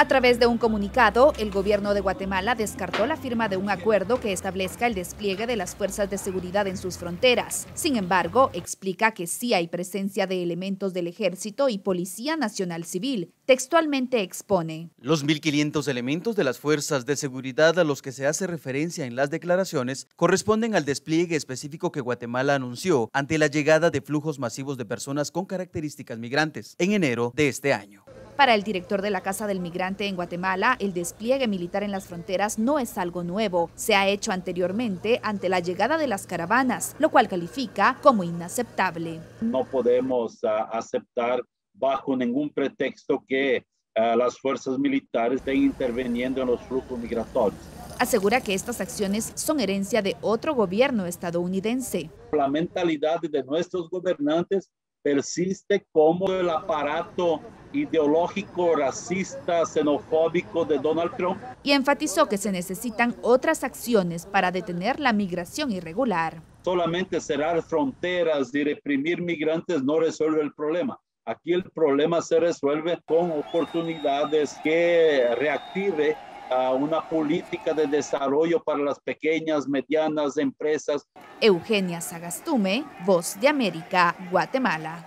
A través de un comunicado, el gobierno de Guatemala descartó la firma de un acuerdo que establezca el despliegue de las fuerzas de seguridad en sus fronteras. Sin embargo, explica que sí hay presencia de elementos del Ejército y Policía Nacional Civil. Textualmente expone. Los 1.500 elementos de las fuerzas de seguridad a los que se hace referencia en las declaraciones corresponden al despliegue específico que Guatemala anunció ante la llegada de flujos masivos de personas con características migrantes en enero de este año. Para el director de la Casa del Migrante en Guatemala, el despliegue militar en las fronteras no es algo nuevo. Se ha hecho anteriormente ante la llegada de las caravanas, lo cual califica como inaceptable. No podemos uh, aceptar bajo ningún pretexto que uh, las fuerzas militares estén interviniendo en los flujos migratorios. Asegura que estas acciones son herencia de otro gobierno estadounidense. La mentalidad de nuestros gobernantes persiste como el aparato ideológico, racista, xenofóbico de Donald Trump. Y enfatizó que se necesitan otras acciones para detener la migración irregular. Solamente cerrar fronteras y reprimir migrantes no resuelve el problema. Aquí el problema se resuelve con oportunidades que reactive a una política de desarrollo para las pequeñas, medianas empresas. Eugenia Sagastume, Voz de América, Guatemala.